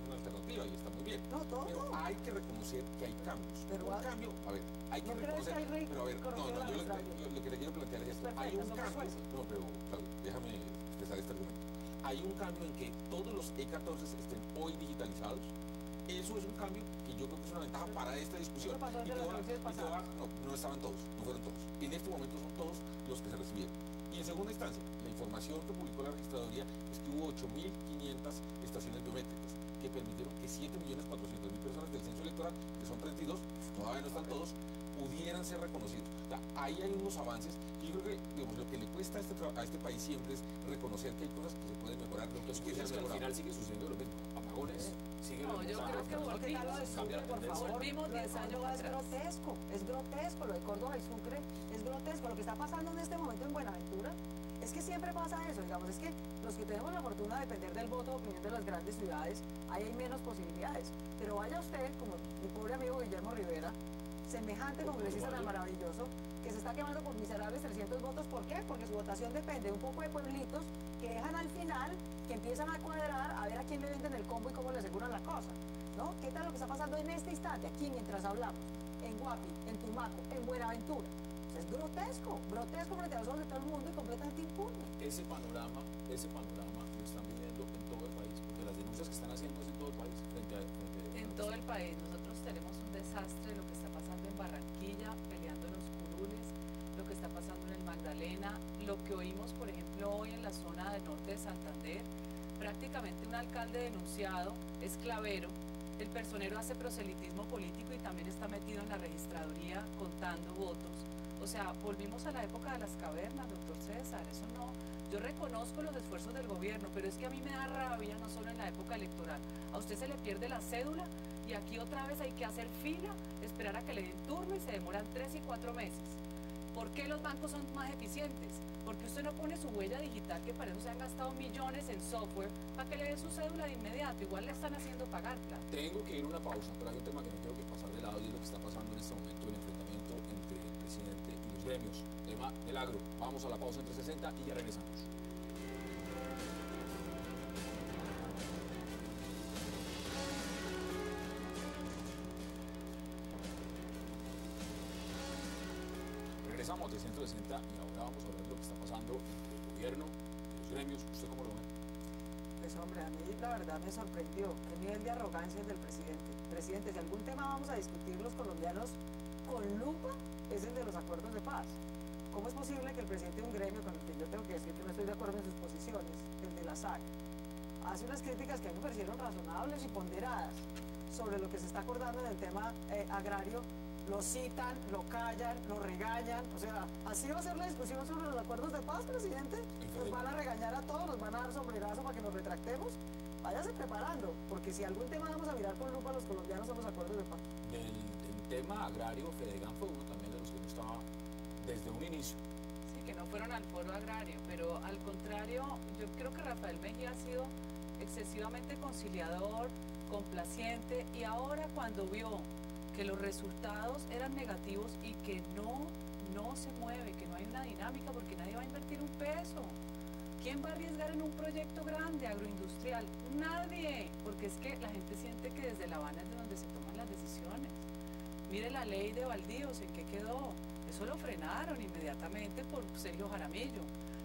y está muy bien. No, todo. Pero hay que reconocer que hay cambios. Pero un cambio, a ver, hay que ¿No reconocer. que hay pero a ver, no, yo lo, registraduría? yo lo que le quiero plantear es esto. Perfecto, hay un cambio. jueces. No, pero déjame expresar este argumento. Hay un cambio en que todos los E14 estén hoy digitalizados. Eso es un cambio que yo creo que es una ventaja para esta discusión. Y te y te no, no estaban todos, no fueron todos. En este momento son todos los que se recibieron. Y en segunda instancia, la información que publicó la registraduría es que hubo 8.500 estaciones biométricas que permitieron que 7.400.000 personas del censo electoral, que son 32, todavía no están todos, pudieran ser reconocidos. O sea, ahí hay unos avances que yo creo que digamos, lo que le cuesta a este, a este país siempre es reconocer que hay cosas que se pueden mejorar, lo que es que al final sigue sucediendo lo mismo. Apagones, siguen No, yo creo que ¿Qué tal lo de volvimos. Sucre, por favor? Volvimos Lo de 10 años Córdoba es grotesco, es grotesco. Lo de Córdoba y Sucre es grotesco. Lo que está pasando en este momento en Buenaventura es que siempre pasa eso. Digamos, es que los que tenemos la fortuna de depender del voto de opinión de las grandes ciudades, ahí hay menos posibilidades. Pero vaya usted, como mi pobre amigo Guillermo Rivera, semejante congresista tan maravilloso, que se está quemando por miserables 300 votos. ¿Por qué? Porque su votación depende de un poco de pueblitos que dejan al final, que empiezan a cuadrar a ver a quién le venden el combo y cómo le aseguran la cosa. ¿no? ¿Qué tal lo que está pasando en este instante, aquí mientras hablamos? En Guapi, en Tumaco, en Buenaventura. Grotesco, grotesco frente a los ojos de todo el mundo y completamente impune. ese panorama, ese panorama lo están viviendo en todo el país, porque las denuncias que están haciendo es en todo el país, frente a, frente a- En todo el país. Nosotros tenemos un desastre de lo que está pasando en Barranquilla, peleando en los curules, lo que está pasando en el Magdalena, lo que oímos, por ejemplo, hoy en la zona del norte de Santander. Prácticamente un alcalde denunciado es clavero. El personero hace proselitismo político y también está metido en la registraduría contando votos. O sea, volvimos a la época de las cavernas, doctor César. Eso no. Yo reconozco los esfuerzos del gobierno, pero es que a mí me da rabia, no solo en la época electoral. A usted se le pierde la cédula y aquí otra vez hay que hacer fila, esperar a que le den turno y se demoran tres y cuatro meses. ¿Por qué los bancos son más eficientes? Porque usted no pone su huella digital, que para eso se han gastado millones en software, para que le den su cédula de inmediato. Igual le están haciendo pagar, claro. Tengo que ir a una pausa, pero hay un tema que no quiero que pasar de lado y es lo que está pasando en este momento, el enfrentamiento entre el gremios. Tema del agro. Vamos a la pausa en 360 y ya regresamos. Regresamos a 360 y ahora vamos a de lo que está pasando entre el gobierno los gremios. ¿Usted cómo lo ve? Pues hombre, a mí la verdad me sorprendió. ¿Qué nivel de arrogancia del presidente? Presidente, si algún tema vamos a discutir los colombianos con lupa, es el de los acuerdos de paz. ¿Cómo es posible que el presidente de un gremio con el que yo tengo que decir que no estoy de acuerdo en sus posiciones, el de la SAC, hace unas críticas que a mí me parecieron razonables y ponderadas sobre lo que se está acordando en el tema eh, agrario, lo citan, lo callan, lo regañan, o sea, así va a ser la discusión sobre los acuerdos de paz, presidente. Nos van a regañar a todos, nos van a dar sombrerazo para que nos retractemos. Váyase preparando, porque si algún tema vamos a mirar con lupa los colombianos son los acuerdos de paz. Tema agrario, Fedegan fue uno también de los que no estaba desde un inicio. Sí, que no fueron al foro agrario, pero al contrario, yo creo que Rafael Mejía ha sido excesivamente conciliador, complaciente, y ahora cuando vio que los resultados eran negativos y que no, no se mueve, que no hay una dinámica porque nadie va a invertir un peso. ¿Quién va a arriesgar en un proyecto grande, agroindustrial? Nadie, porque es que la gente siente que desde La Habana es de donde se toman las decisiones. Mire la ley de baldíos, ¿en qué quedó? Eso lo frenaron inmediatamente por Sergio Jaramillo.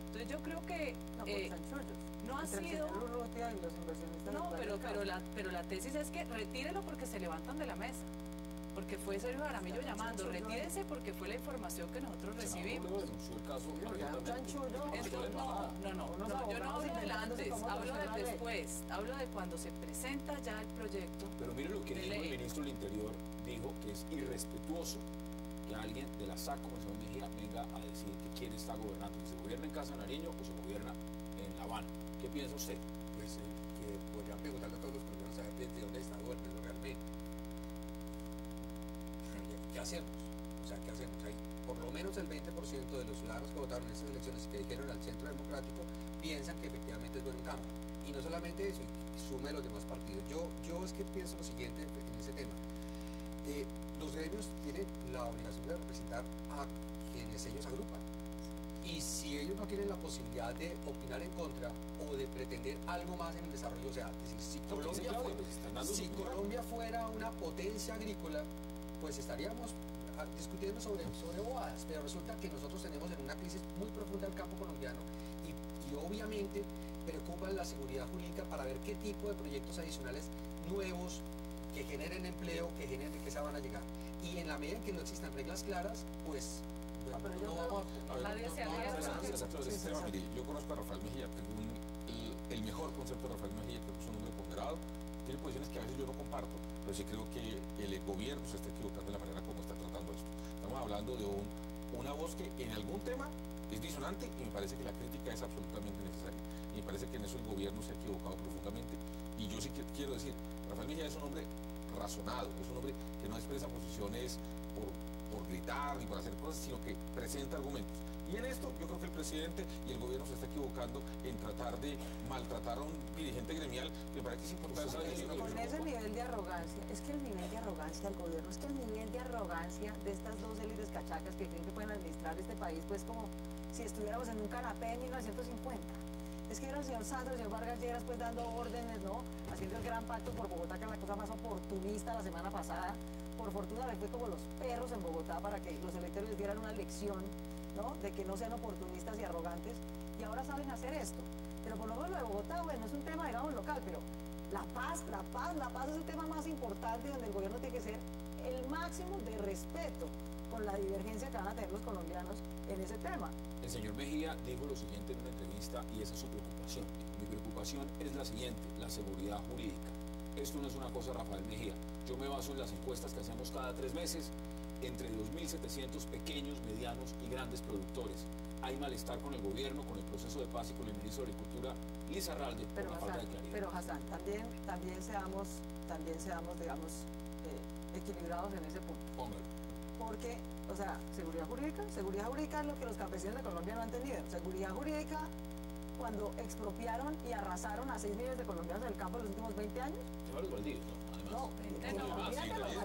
Entonces yo creo que No, eh, no ha sido... y los No, pero, pero, la, pero la tesis es que retírelo porque se levantan de la mesa. Porque fue Sergio Jaramillo llamando, retírense porque fue la información que nosotros recibimos. No, no, no, no, yo no hablo del antes, hablo del después, hablo de cuando se presenta ya el proyecto. Pero mire lo que dijo el ministro del Interior, dijo que es irrespetuoso que alguien de la SAC como señor Mejía venga a decir que quién está gobernando, si se gobierna en Casa Nariño o se gobierna en La Habana. ¿Qué piensa usted? Pues eh, que podrían preguntarle a todos los colombianos a de de dónde está gobernando realmente. ¿Qué hacemos? O sea, ¿qué hacemos ahí? Por lo menos el 20% de los ciudadanos que votaron en estas elecciones que dijeron al centro democrático piensan que efectivamente es bueno un cambio. Y no solamente eso, sume los demás partidos. Yo, yo es que pienso lo siguiente en ese tema. Eh, los gremios tienen la obligación de representar a quienes ellos agrupan. Y si ellos no tienen la posibilidad de opinar en contra o de pretender algo más en el desarrollo, o sea, decir, si Colombia, pues, si opinión. Colombia fuera una potencia agrícola, pues estaríamos ah, discutiendo sobre, sobre bobadas, pero resulta que nosotros tenemos en una crisis muy profunda el campo colombiano y, y obviamente preocupa la seguridad jurídica para ver qué tipo de proyectos adicionales nuevos que generen empleo, que generen riqueza van a llegar. Y en la medida en que no existan reglas claras, pues Ah, pero yo no vamos a... Yo conozco a Rafael Mejía, tengo un- el, el mejor concepto de Rafael Mejía, creo que es un hombre ponderado, tiene posiciones que a veces yo no comparto, pero sí creo que el gobierno se está equivocando de la manera como está tratando esto. Estamos hablando de un- una voz que en algún tema es disonante y me parece que la crítica es absolutamente necesaria. Y me parece que en eso el gobierno se ha equivocado profundamente. Y yo sí que quiero decir, Rafael Mejía es un hombre razonado, es un hombre que no expresa posiciones por, por gritar ni por hacer cosas, sino que presenta argumentos. Y en esto yo creo que el presidente y el gobierno se está equivocando en tratar de maltratar a un dirigente gremial. Me parece que es importante. ¿sabe qué es Con ese preocupa? nivel de arrogancia, es que el nivel de arrogancia del gobierno, es que el nivel de arrogancia de estas dos élites cachacas que creen que pueden administrar este país, pues como si estuviéramos en un canapé en 1950. Es que era el señor Santos, el señor Vargas Lleras, pues dando órdenes, ¿no? Haciendo el gran pacto por Bogotá, que es la cosa más oportunista la semana pasada. Por fortuna les fue como los perros en Bogotá para que los electores les dieran una lección, ¿no? De que no sean oportunistas y arrogantes. Y ahora saben hacer esto. Pero por lo menos lo de Bogotá, bueno, es un tema, digamos, local, pero la paz, la paz, la paz es el tema más importante donde el gobierno tiene que ser el máximo de respeto con la divergencia que van a tener los colombianos en ese tema. El señor Mejía dijo lo siguiente en una entrevista y esa es su preocupación. Mi preocupación es la siguiente, la seguridad jurídica. Esto no es una cosa Rafael Mejía. Yo me baso en las encuestas que hacemos cada tres meses entre 2.700 pequeños, medianos y grandes productores. Hay malestar con el gobierno, con el proceso de paz y con el ministro de Agricultura, Liz Arralde, por Pero la falta Hassan, de claridad. pero Hassan, también, también seamos, también seamos, digamos, eh, equilibrados en ese punto. Póngalo. Porque, o sea, seguridad jurídica, seguridad jurídica es lo que los campesinos de Colombia no han tenido. Seguridad jurídica cuando expropiaron y arrasaron a 6 millones de colombianos en el campo en los últimos 20 años. Lleva los baldíos, ¿no? Además.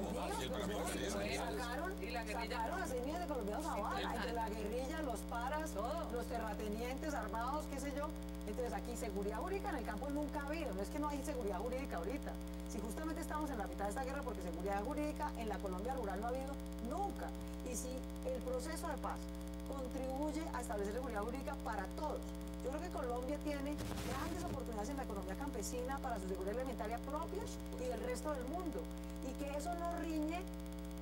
Los baldíos, pues, sacaron, Y la guerrilla. sacaron a 6 millones de colombianos a bala, entre la guerrilla, los paras, Todo. los terratenientes armados, qué sé yo. Entonces aquí seguridad jurídica en el campo nunca ha habido, no es que no hay seguridad jurídica ahorita. Si justamente estamos en la mitad de esta guerra porque seguridad jurídica en la Colombia rural no ha habido nunca. Y si el proceso de paz contribuye a establecer seguridad jurídica para todos. Yo creo que Colombia tiene grandes oportunidades en la economía campesina para su seguridad alimentaria propia y del resto del mundo. Y que eso no riñe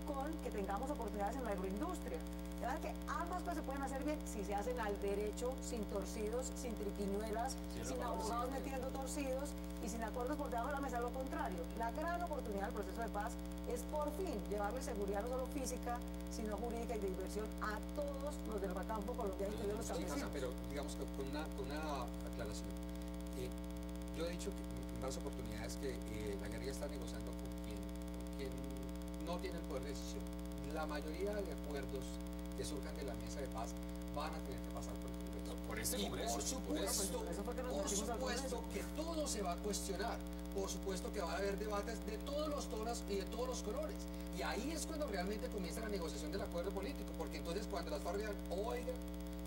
con que tengamos oportunidades en la agroindustria. De verdad que ambas cosas se pueden hacer bien si se hacen al derecho, sin torcidos, sin triquiñuelas, sin abogados metiendo torcidos sin acuerdos por debajo de la mesa. Lo contrario, la gran oportunidad del proceso de paz es por fin llevarle seguridad no solo física, sino jurídica y de diversión a todos los del campo colombiano, incluidos los Sí, Casa, campesinos. pero digamos que con una, con una aclaración. Eh, yo he dicho que en varias oportunidades que eh, la guerrilla está negociando con quien, con quien no tiene el poder de decisión. La mayoría de acuerdos que surjan de la mesa de paz van a tener que pasar por el. Por este Y Congreso. por supuesto, Por supuesto que todo se va a cuestionar. Por supuesto que va a haber debates de todos los tonos y de todos los colores. Y ahí es cuando realmente comienza la negociación del acuerdo político. Porque entonces cuando las FARC digan, oiga,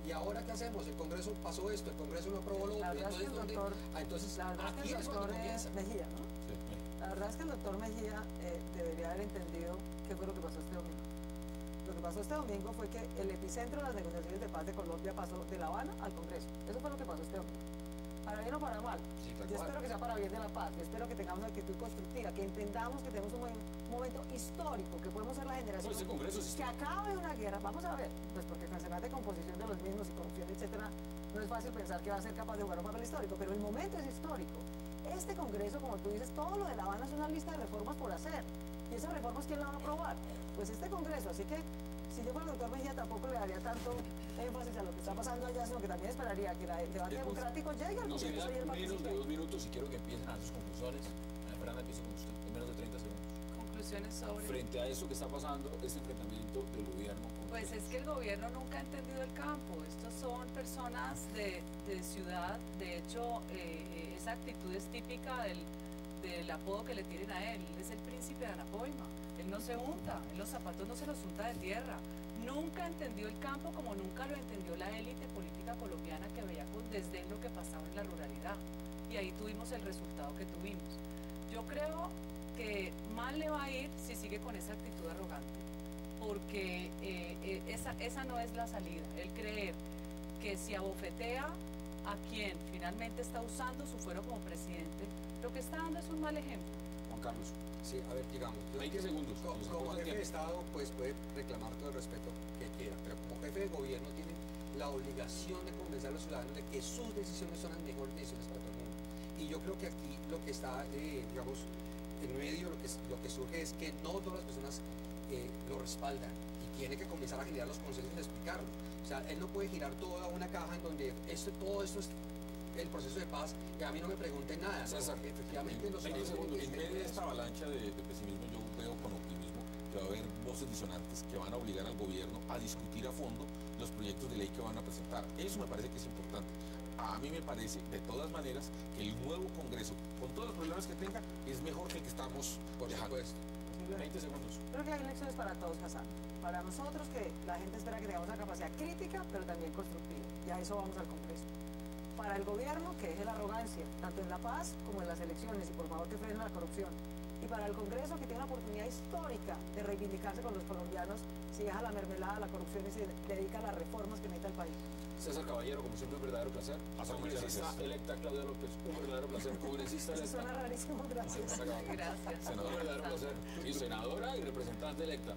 ¿y ahora qué hacemos? El Congreso pasó esto, el Congreso no aprobó lo otro. Entonces, ¿dónde? doctor, Ah, entonces aquí es cuando comienza. Mejía, ¿no? Sí. La verdad es que el doctor Mejía eh, debería haber entendido qué fue lo que pasó este pasó este domingo fue que el epicentro de las negociaciones de paz de Colombia pasó de La Habana al Congreso. Eso fue lo que pasó este domingo. Para bien o para mal. Sí, Yo espero que sea para bien de la paz. Yo espero que tengamos una actitud constructiva, que entendamos que tenemos un mo- momento histórico, que podemos ser la generación No, ese Congreso es que acabe una guerra. Vamos a ver, pues porque semana de composición de los mismos y corrupción, etcétera, no es fácil pensar que va a ser capaz de jugar un papel histórico, pero el momento es histórico. Este Congreso, como tú dices, todo lo de La Habana es una lista de reformas por hacer. ¿Y esas reformas quién la va a aprobar? Pues este Congreso. Así que si yo fuera el doctor Mejía tampoco le daría tanto énfasis a lo que está pasando allá, sino que también esperaría que el debate Después, democrático llegue al y él quedan menos de dos minutos y quiero que empiecen a sus conclusiones. Fernanda, empiezo con usted, en menos de 30 segundos. Conclusiones sobre... Frente a eso que está pasando, este enfrentamiento del gobierno con Pues es que el gobierno nunca ha entendido el campo. Estos son personas de, de ciudad. De hecho, eh, eh, esa actitud es típica del, del apodo que le tienen a él. Él es el príncipe de Anapoima. No se unta, los zapatos no se los unta de tierra. Nunca entendió el campo como nunca lo entendió la élite política colombiana que veía con desdén lo que pasaba en la ruralidad. Y ahí tuvimos el resultado que tuvimos. Yo creo que mal le va a ir si sigue con esa actitud arrogante porque eh, eh, esa, esa no es la salida. El creer que si abofetea a quien finalmente está usando su fuero como presidente, lo que está dando es un mal ejemplo. Juan Carlos. Sí, a ver, digamos. yo 20 entiendo, segundos, Como, jefe de. Estado, pues puede reclamar todo el respeto que quiera, pero como jefe de gobierno tiene la obligación de convencer a los ciudadanos de que sus decisiones son las mejores decisiones para todo el mundo. Y yo creo que aquí lo que está, eh, digamos, en medio, lo que, lo que surge es que no todas las personas eh, lo respaldan y tiene que comenzar a generar los consensos y explicarlo. O sea, él no puede girar toda una caja en donde esto, todo esto es el proceso de paz y a mí no me pregunten nada. ¿no? Efectivamente, los En, en que medio de esta eso. avalancha de, de pesimismo, yo veo con optimismo que va a haber voces disonantes que van a obligar al gobierno a discutir a fondo los proyectos de ley que van a presentar. Eso me parece que es importante. A mí me parece, de todas maneras, que el nuevo Congreso, con todos los problemas que tenga, es mejor que el que estamos Por dejando. supuesto. 20 segundos. Creo que hay lecciones para todos, Hassan. Para nosotros que la gente espera que tengamos una capacidad crítica, pero también constructiva. Y a eso vamos al Congreso. Para el gobierno, que deje la arrogancia, tanto en la paz como en las elecciones, y por favor que frenen la corrupción. Y para el Congreso, que tiene una oportunidad histórica de reivindicarse con los colombianos, si deja la mermelada, la corrupción y se dedica a las reformas que necesita el país. César Caballero, como siempre, un verdadero placer. Congresista electa Claudia López, un verdadero placer. Congresista Eso electa. suena rarísimo, gracias. Gracias. Un verdadero placer. Y senadora y representante electa.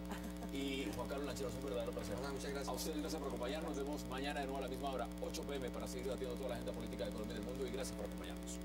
Y Juan Carlos Lancheros, un verdadero placer. Muchas gracias. A ustedes gracias por acompañarnos. Nos vemos mañana de nuevo a la misma hora, 8 pm, para seguir debatiendo toda la agenda política de Colombia y del mundo. Y gracias por acompañarnos.